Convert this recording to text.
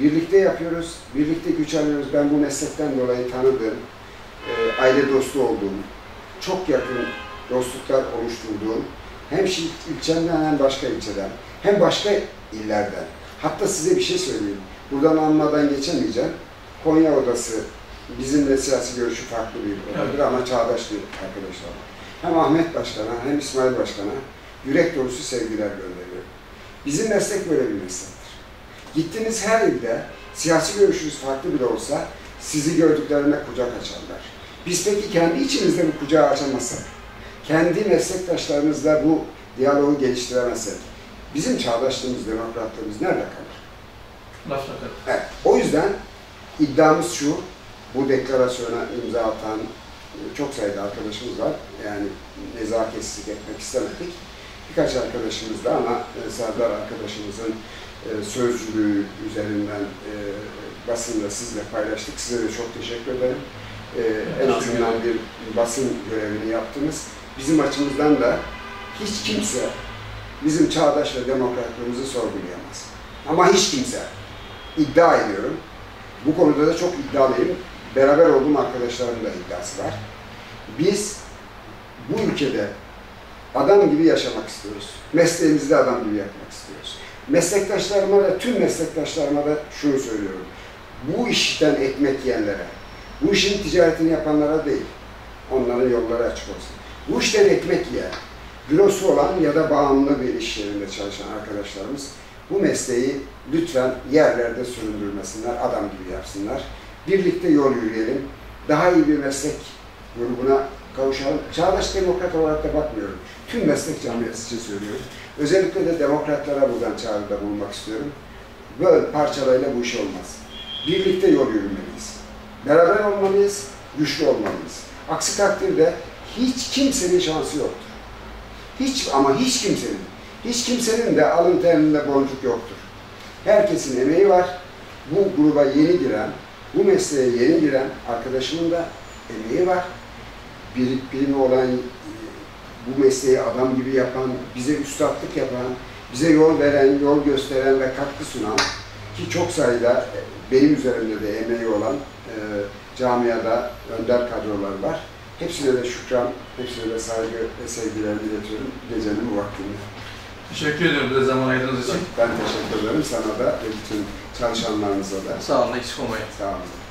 Birlikte yapıyoruz, birlikte güç alıyoruz. Ben bu meslekten dolayı tanıdığım, e, aile dostu olduğum, çok yakın dostluklar oluşturduğum, hem ilçemden hem başka ilçeden, hem başka illerden. Hatta size bir şey söyleyeyim. Buradan anmadan geçemeyeceğim. Konya Odası bizimle siyasi görüşü farklı bir odadır ama çağdaş bir arkadaşlar. Hem Ahmet Başkan'a hem İsmail Başkan'a yürek dolusu sevgiler gönderiyorum. Bizim meslek böyle bir meslektir. Gittiğiniz her ilde siyasi görüşünüz farklı bile olsa sizi gördüklerinde kucak açarlar. Biz peki kendi içimizde bu kucağı açamazsak, kendi meslektaşlarımızla bu diyaloğu geliştiremezsek, bizim çağdaşlığımız, demokratlığımız nerede kalır? Sakın. Evet, o yüzden iddiamız şu, bu deklarasyona imza atan e, çok sayıda arkadaşımız var. Yani nezaketsizlik etmek istemedik. Birkaç arkadaşımız da ama e, Serdar arkadaşımızın e, sözcülüğü üzerinden e, basında sizle paylaştık. Size de çok teşekkür ederim. En azından bir basın görevini yaptınız. Bizim açımızdan da hiç kimse bizim çağdaş ve demokratlığımızı sorgulayamaz. Ama hiç kimse iddia ediyorum. Bu konuda da çok iddialıyım. Beraber olduğum arkadaşlarımın da iddiası var. Biz bu ülkede adam gibi yaşamak istiyoruz. Mesleğimizi de adam gibi yapmak istiyoruz. Meslektaşlarıma ve tüm meslektaşlarıma da şunu söylüyorum. Bu işten ekmek yiyenlere, bu işin ticaretini yapanlara değil, onların yolları açık olsun. Bu işten ekmek yiyen, bürosu olan ya da bağımlı bir iş yerinde çalışan arkadaşlarımız bu mesleği lütfen yerlerde süründürmesinler, adam gibi yapsınlar. Birlikte yol yürüyelim. Daha iyi bir meslek grubuna kavuşalım. Çağdaş demokrat olarak da bakmıyorum. Tüm meslek camiası için söylüyorum. Özellikle de demokratlara buradan çağrıda bulunmak istiyorum. Böyle parçalayla bu iş olmaz. Birlikte yol yürümeliyiz. Beraber olmalıyız, güçlü olmalıyız. Aksi takdirde hiç kimsenin şansı yoktur. Hiç ama hiç kimsenin. Hiç kimsenin de alın terinde boncuk yoktur. Herkesin emeği var. Bu gruba yeni giren, bu mesleğe yeni giren arkadaşımın da emeği var. Bir, birimi olan, e, bu mesleği adam gibi yapan, bize üstadlık yapan, bize yol veren, yol gösteren ve katkı sunan ki çok sayıda benim üzerimde de emeği olan e, camiada önder kadrolar var. Hepsine de şükran, hepsine de saygı ve sevgilerimi iletiyorum gecenin bu vaktinde. Teşekkür ediyorum bize zaman ayırdığınız için. Ben teşekkür ederim sana da ve bütün çalışanlarınıza da. Sağ olun, eksik olmayın. Sağ olun.